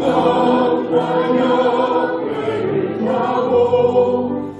Domine, Domine, Domine, Domine,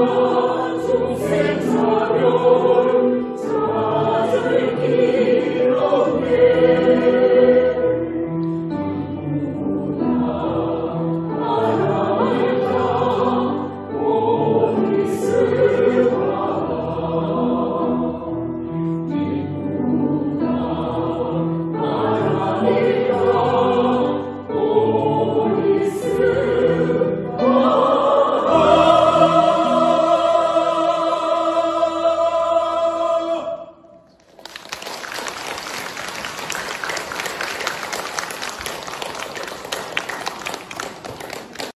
Oh.